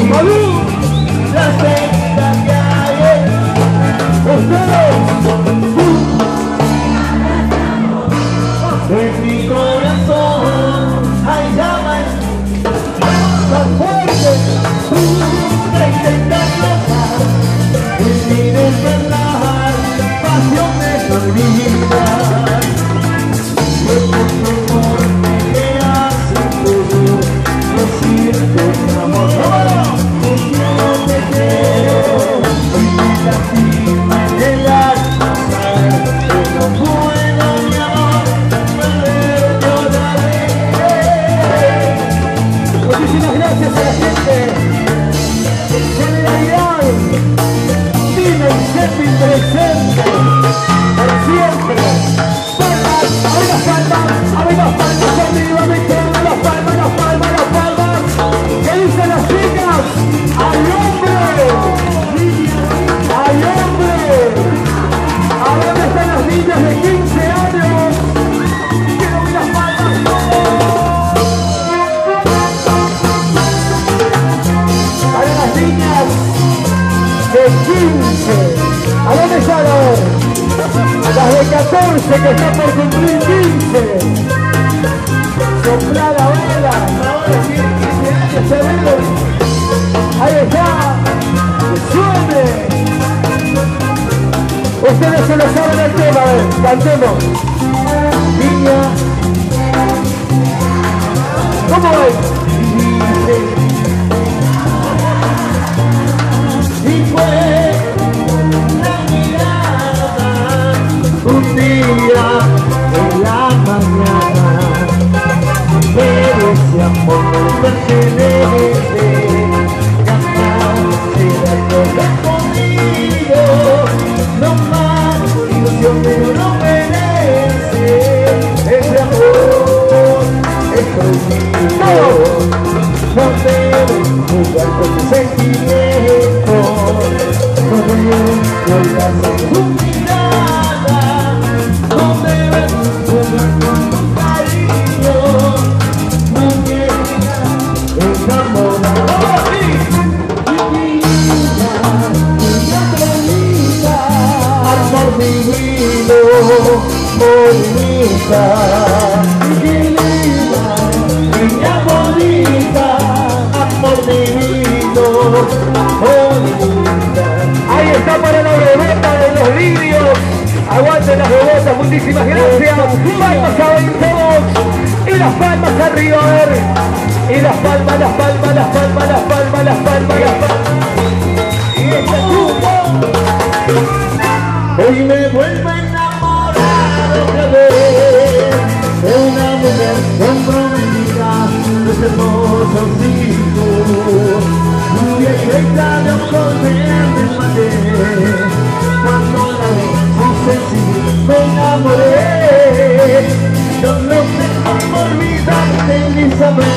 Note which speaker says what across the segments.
Speaker 1: Falou! Já sei. De 15. ¿A dónde están ahora? Las de 14 que están por cumplir 15. Soplar ahora, ahora tiene 15 años. Ahí está. ¡Suene! Ustedes se lo saben el tema, a ver, cantemos. Niña. ¿Cómo es? Ahí está para la rebota de los lirios. Aguante las rebotas, muchísimas gracias. Palmas a. Y las palmas arriba, a ver. Y las palmas, las palmas, las palmas, las palmas, las palmas, las palmas. Y este Hoy me 잡을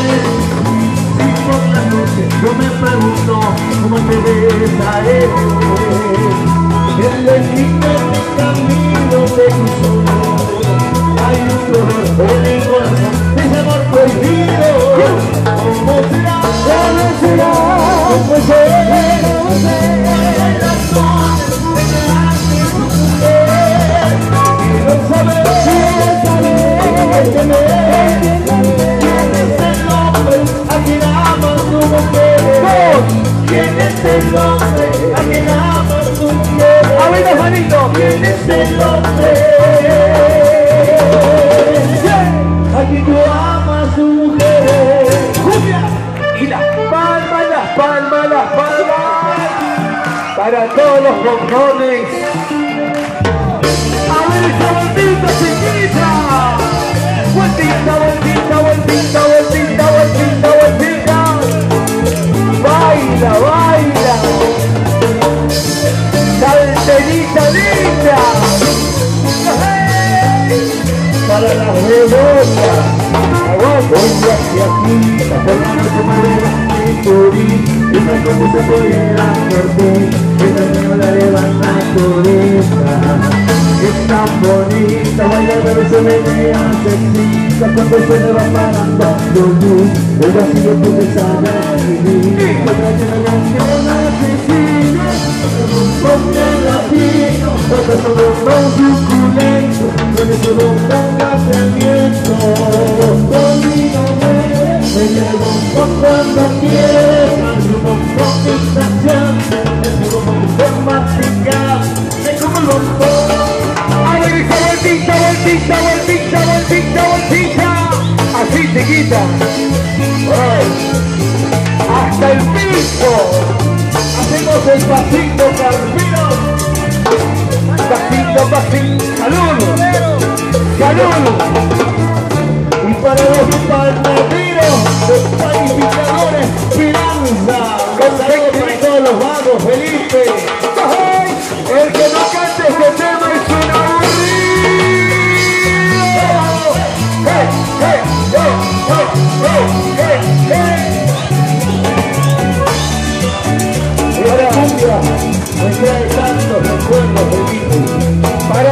Speaker 1: Para todos los bombones. A ver esa vueltita chiquita. Vueltita, vueltita, vueltita, vueltita, vueltita, vueltita. Baila, baila. Salterita linda. Para las rebotas. Voy hacia aquí, la Y no como se pudiera dormir. Esa señora levanta turista. Es tan bonita, baila pero se menea, cuando se le va parando la luz. El vacío que me sale a vivir. Otra llena de canción asesina. Ponte latino, porque solo. Con eso no pongas el viento. Me llevo con cuando quieras. Yo con conversación, es como informática. Es como los dos. A ver esa vueltita, vueltita, vueltita, vueltita, vueltita. Así chiquita. Ay, Hasta el piso. Hacemos el pasito carpino. Pasito, pasito. Salud. Salud. Y para los palmerinos, los panificadores, Finanza. Todos los vagos, Felipe. El que no cante este tema es un aburrido. ¡Hey, hey, hey! Y ahora cumbia me trae tantos recuerdos felices. Para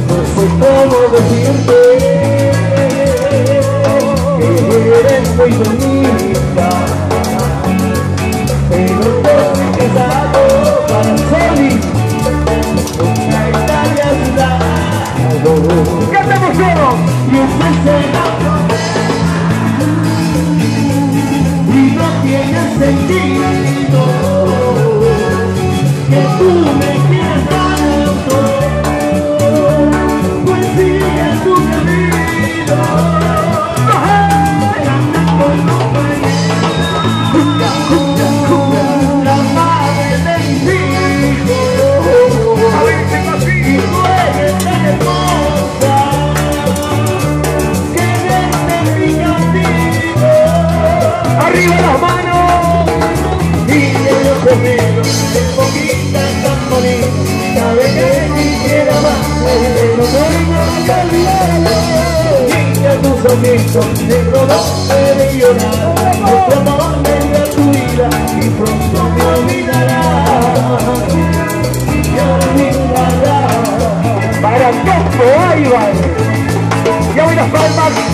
Speaker 1: sé cómo decirte que eres muy bonita. Negros no pueden llorar, nuestro amor dio tu vida y pronto me olvidarás. Me olvidarás. Para el campo, ahí va. Ya las palmas.